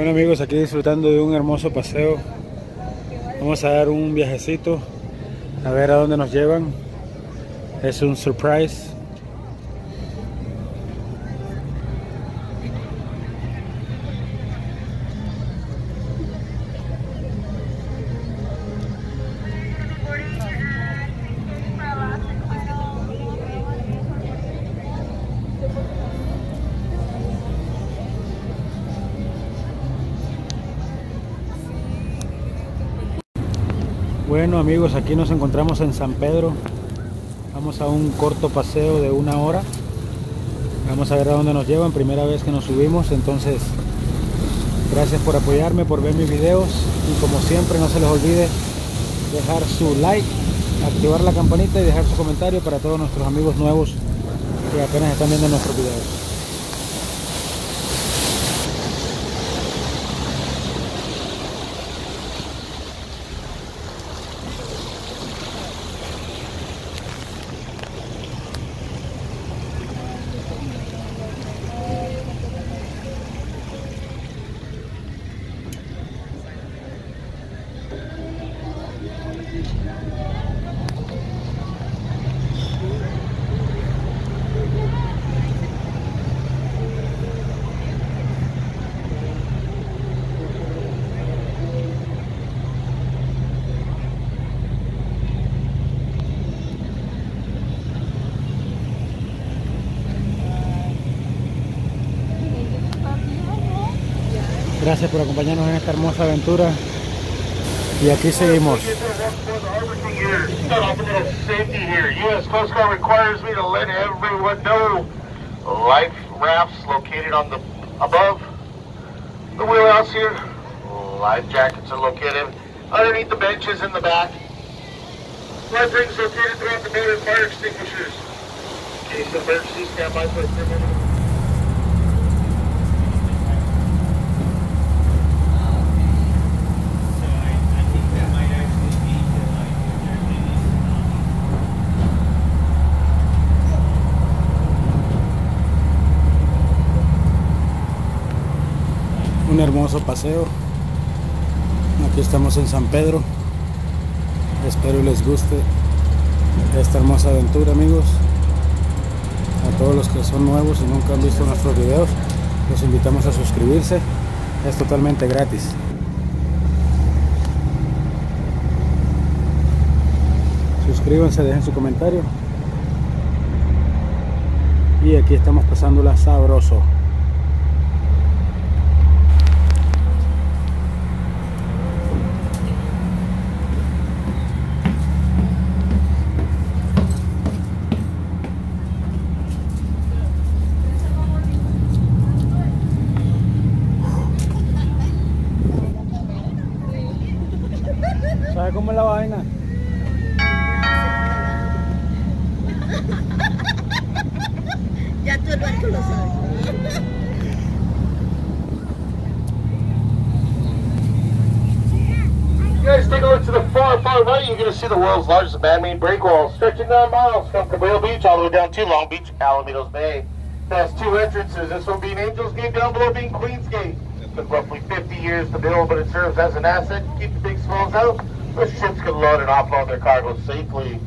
Bueno amigos, aquí disfrutando de un hermoso paseo. Vamos a dar un viajecito a ver a dónde nos llevan. Es un surprise. Bueno amigos, aquí nos encontramos en San Pedro. Vamos a un corto paseo de una hora. Vamos a ver a dónde nos llevan. Primera vez que nos subimos, entonces gracias por apoyarme, por ver mis videos y como siempre no se les olvide dejar su like, activar la campanita y dejar su comentario para todos nuestros amigos nuevos que apenas están viendo nuestros videos. Gracias por acompañarnos en esta hermosa aventura. Y aquí seguimos. U.S. Coast Guard requires me to let everyone know life rafts located on the above the wheelhouse here. Life jackets are located underneath the benches in the back. Life rings located throughout the boat and fire extinguishers. In case of emergency, stand by for a few hermoso paseo. Aquí estamos en San Pedro. Espero les guste esta hermosa aventura, amigos. A todos los que son nuevos y nunca han visto nuestros videos, los invitamos a suscribirse. Es totalmente gratis. Suscríbanse, dejen su comentario. Y aquí estamos pasándola sabroso. ¿Sabe cómo es la vaina? Ya tú el barco lo sabes. You guys take a look to the far, far right, you're going to see the world's largest man-made breakwall, stretching nine miles from Cabrillo Beach all the way down to Long Beach, Alamitos Bay. It has two entrances, this one being Angel's Gate, down below being Queen's Gate. It took roughly 50 years to build, but it serves as an asset to keep the big swells out, ships can load and offload their cargo safely.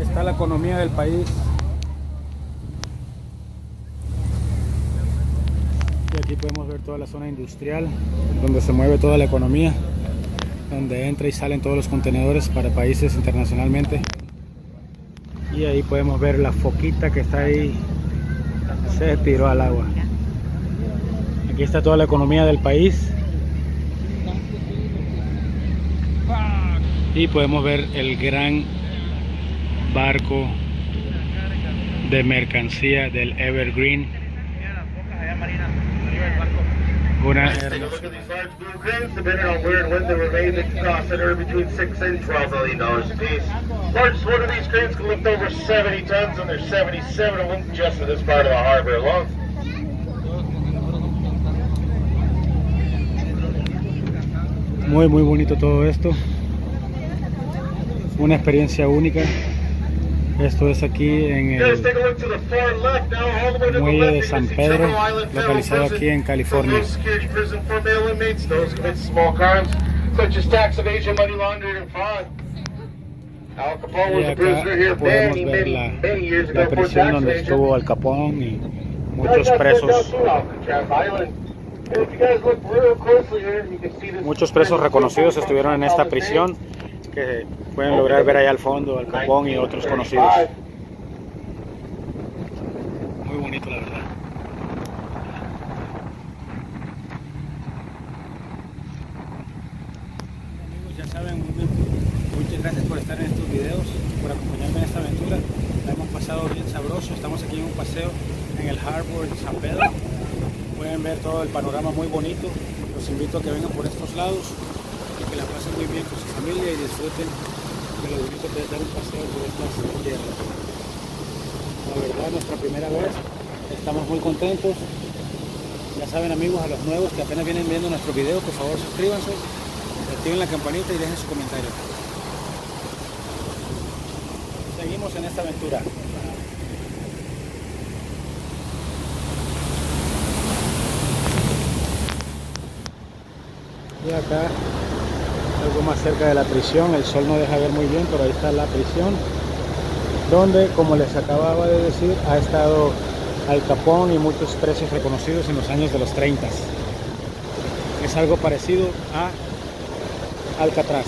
está la economía del país. Y aquí podemos ver toda la zona industrial, donde se mueve toda la economía, donde entra y salen todos los contenedores para países internacionalmente. Y ahí podemos ver la foquita que está ahí, se tiró al agua. Aquí está toda la economía del país. Y podemos ver el gran barco de mercancía del Evergreen. Una Take a look at these large blue cranes, depending on where and when they were made, they can cost anywhere between six and twelve million dollars a piece. Largest one of these cranes can lift over 70 tons, and there's 77 of them just in this part of the harbor alone. Muy, muy bonito todo esto. Una experiencia única. Esto es aquí en el muelle de San Pedro, localizado aquí en California. Y acá podemos ver la, la prisión donde estuvo Al Capón y muchos presos. Muchos presos reconocidos estuvieron en esta prisión que pueden lograr ver allá al fondo Al Capón y otros conocidos. Muy bonito la verdad. Amigos, ya saben, muchas gracias por estar en estos videos, por acompañarme en esta aventura. La hemos pasado bien sabroso. Estamos aquí en un paseo en el Harbor de San Pedro. Pueden ver todo el panorama muy bonito. Los invito a que vengan por estos lados la pasen muy bien con su familia y disfruten de lo bonito que es dar un paseo por estas tierras. La verdad, nuestra primera vez. Estamos muy contentos. Ya saben amigos, a los nuevos que apenas vienen viendo nuestro video, por favor suscríbanse, activen la campanita y dejen su comentario. Seguimos en esta aventura. Y acá, algo más cerca de la prisión, el sol no deja ver muy bien, pero ahí está la prisión, donde, como les acababa de decir, ha estado Al Capón y muchos presos reconocidos en los años de los 30. Es algo parecido a Alcatraz.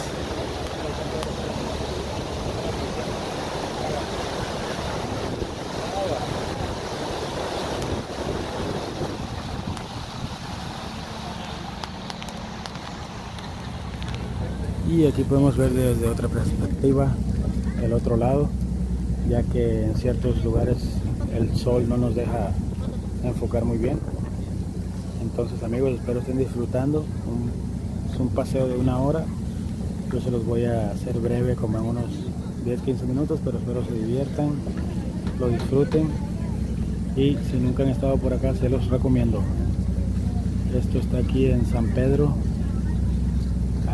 Y aquí podemos ver desde otra perspectiva el otro lado ya que en ciertos lugares el sol no nos deja enfocar muy bien. Entonces amigos espero estén disfrutando es un paseo de una hora. Yo se los voy a hacer breve como en unos 10-15 minutos pero espero se diviertan lo disfruten. Y si nunca han estado por acá se los recomiendo. Esto está aquí en San Pedro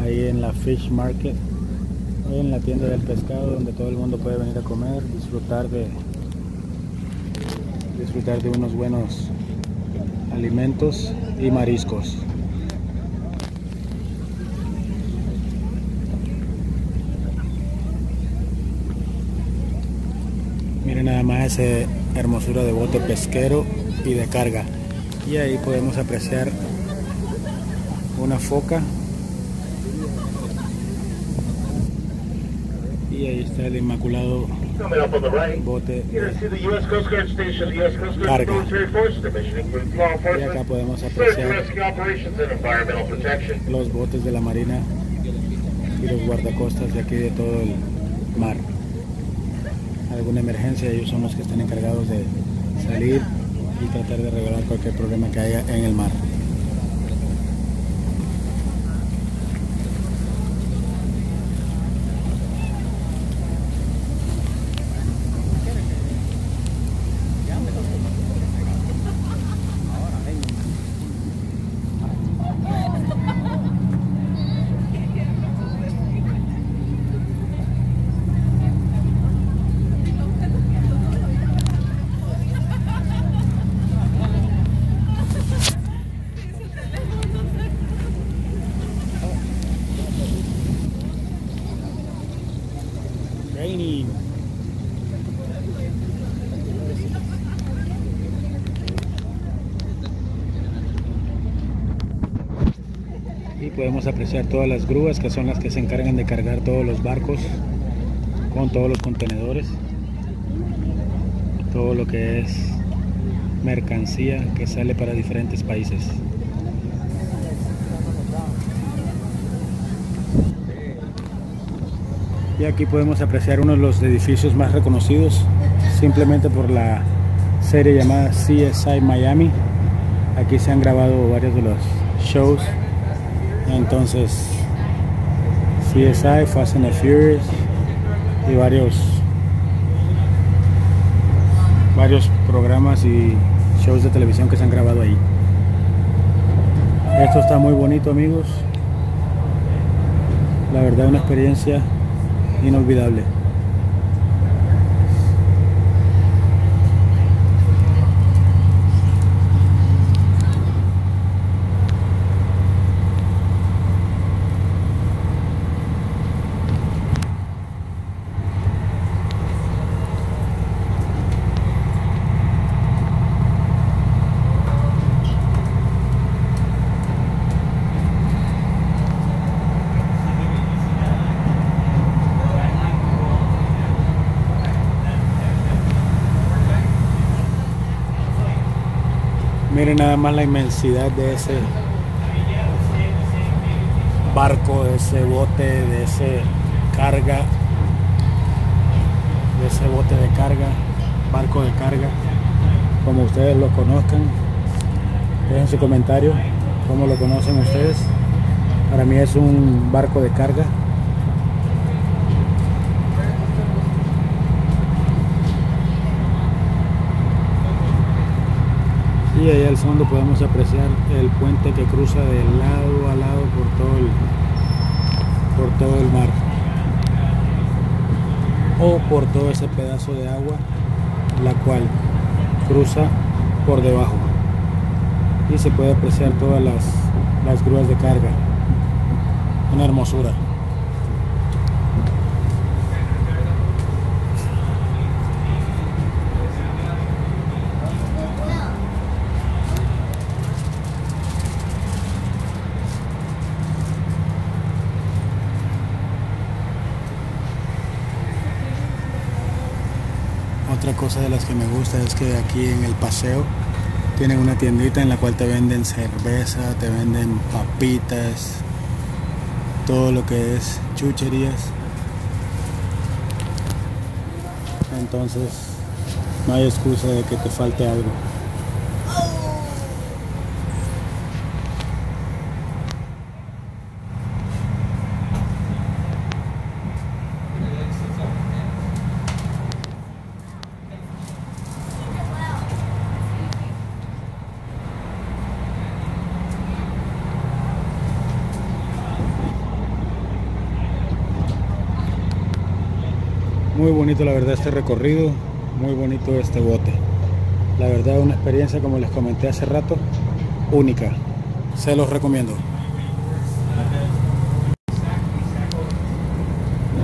ahí en la Fish Market, en la tienda del pescado donde todo el mundo puede venir a comer, disfrutar de disfrutar de unos buenos alimentos y mariscos. Miren nada más esa hermosura de bote pesquero y de carga. Y ahí podemos apreciar una foca y ahí está el inmaculado bote carga. Y acá podemos apreciar los botes de la marina y los guardacostas de aquí de todo el mar. Alguna emergencia ellos son los que están encargados de salir y tratar de revelar cualquier problema que haya en el mar Y podemos apreciar todas las grúas que son las que se encargan de cargar todos los barcos con todos los contenedores. Todo lo que es mercancía que sale para diferentes países. Y aquí podemos apreciar uno de los edificios más reconocidos simplemente por la serie llamada CSI Miami. Aquí se han grabado varios de los shows. Entonces, CSI, Fast and the Furious y varios varios programas y shows de televisión que se han grabado ahí. Esto está muy bonito, amigos. La verdad una experiencia inolvidable. Nada más la inmensidad de ese barco, de ese bote, de ese carga, de ese bote de carga, barco de carga, como ustedes lo conozcan. Dejen su comentario, cómo lo conocen ustedes. Para mí es un barco de carga. Y al fondo podemos apreciar el puente que cruza de lado a lado por todo el por todo el mar. O por todo ese pedazo de agua la cual cruza por debajo. Y se puede apreciar todas las, las grúas de carga. Una hermosura Otra cosa de las que me gusta es que aquí en el paseo tienen una tiendita en la cual te venden cerveza, te venden papitas, todo lo que es chucherías. Entonces no hay excusa de que te falte algo. Muy bonito la verdad este recorrido, muy bonito este bote. La verdad una experiencia como les comenté hace rato, única. Se los recomiendo.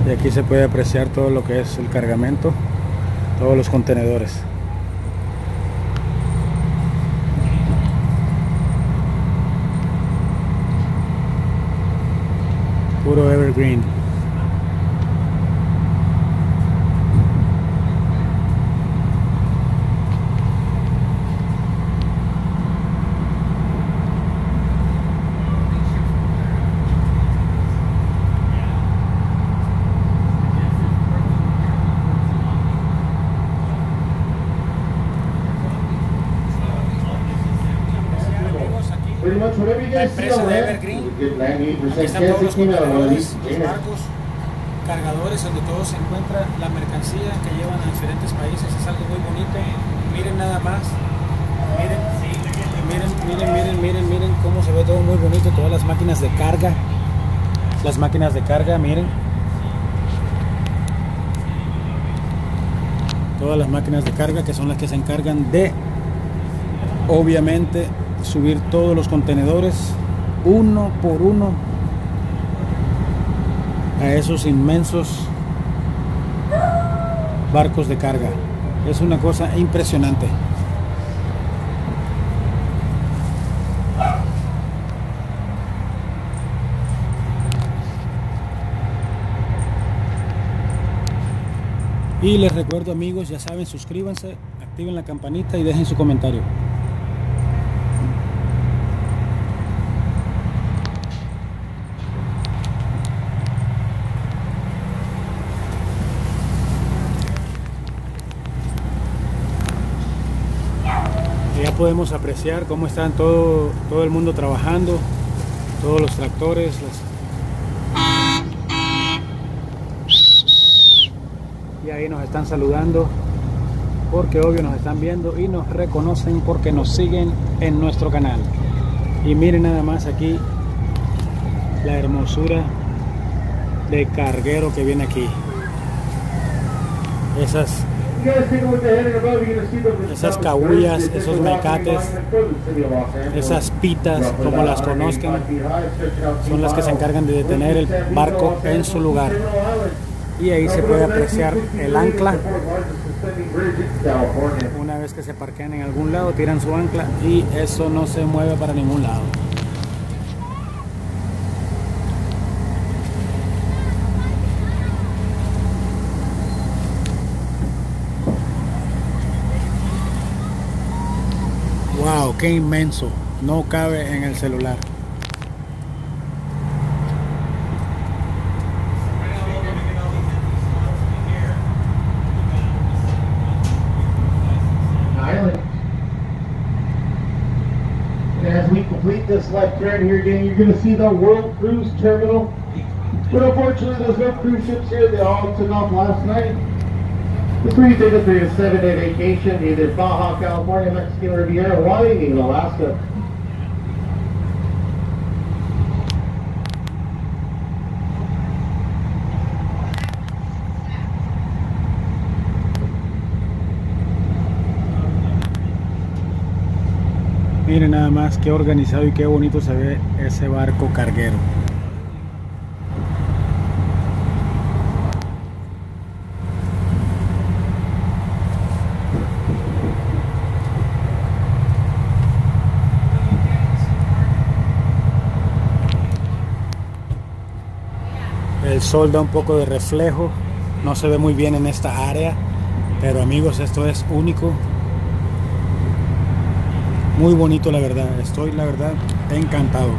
Y aquí se puede apreciar todo lo que es el cargamento, todos los contenedores. Puro evergreen. Están todos los contenedores, already. los barcos, cargadores donde todo se encuentra, la mercancía que llevan a diferentes países, es algo muy bonito. Miren nada más, miren, miren, miren, miren, miren, miren cómo se ve todo muy bonito, todas las máquinas de carga, las máquinas de carga, miren. Todas las máquinas de carga que son las que se encargan de, obviamente, subir todos los contenedores uno por uno a esos inmensos barcos de carga. Es una cosa impresionante. Y les recuerdo amigos, ya saben, suscríbanse, activen la campanita y dejen su comentario. Podemos apreciar cómo están todo, todo el mundo trabajando, todos los tractores. Y ahí nos están saludando porque obvio nos están viendo y nos reconocen porque nos siguen en nuestro canal. Y miren nada más aquí la hermosura de carguero que viene aquí. Esas Esas cabullas, esos mecates, esas pitas, como las conozcan, son las que se encargan de detener el barco en su lugar. Y ahí se puede apreciar el ancla. Una vez que se parquean en algún lado, tiran su ancla y eso no se mueve para ningún lado. Qué inmenso. No cabe en el celular. As we complete this left turn here again, you're going to see the World Cruise Terminal. But unfortunately, there's no cruise ships here. They all took off last night. The three tickets for your seven-day vacation, either Baja, California, Mexican Riviera, Hawaii, even Alaska. Miren nada más qué organizado y qué bonito se ve ese barco carguero. El sol da un poco de reflejo, no se ve muy bien en esta área, pero amigos, esto es único. Muy bonito la verdad, estoy la verdad encantado.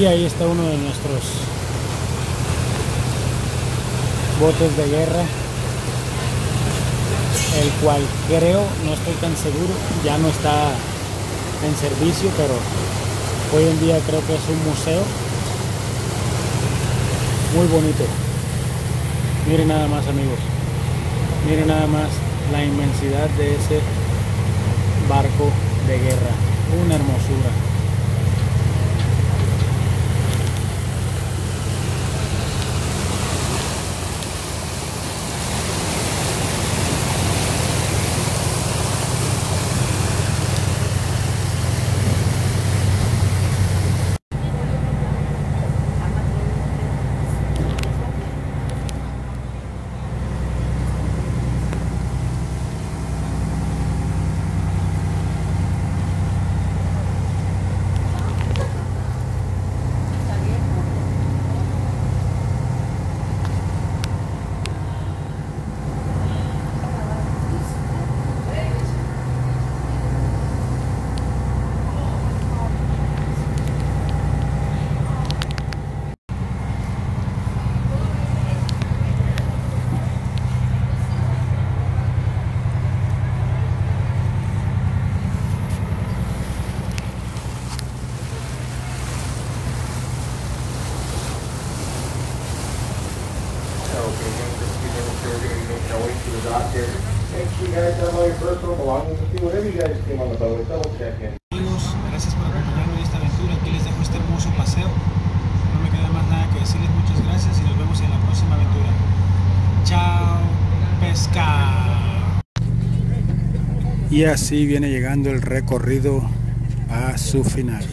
Y ahí está uno de nuestros botes de guerra, el cual creo, no estoy tan seguro, ya no está en servicio, pero hoy en día creo que es un museo muy bonito. Miren nada más amigos, miren nada más la inmensidad de ese barco de guerra, una hermosura. Okay, thanks for speaking with Georgia. You make your way to the dock here. Make sure you guys have all your personal belongings with you. Whatever you guys came on the boat with, double check in. Amigos, gracias por acompañarme en esta aventura. Aquí les dejo este hermoso paseo. No me queda más nada que decirles muchas gracias y nos vemos en la próxima aventura. Chao, Y así viene llegando el recorrido a su final.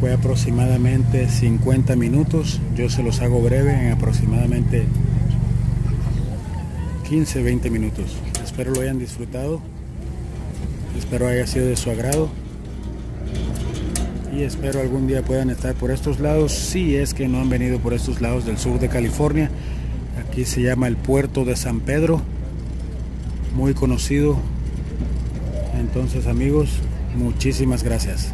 Fue aproximadamente 50 minutos. Yo se los hago breve en aproximadamente 15-20 minutos. Espero lo hayan disfrutado. Espero haya sido de su agrado. Y espero algún día puedan estar por estos lados. Si es que no han venido por estos lados del sur de California. Aquí se llama el puerto de San Pedro. muy conocido. Entonces amigos, muchísimas gracias.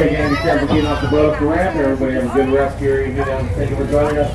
Okay, gang, be careful getting off the boat the ramp. Everybody have a good rest here evening. Um, Thank you for joining us.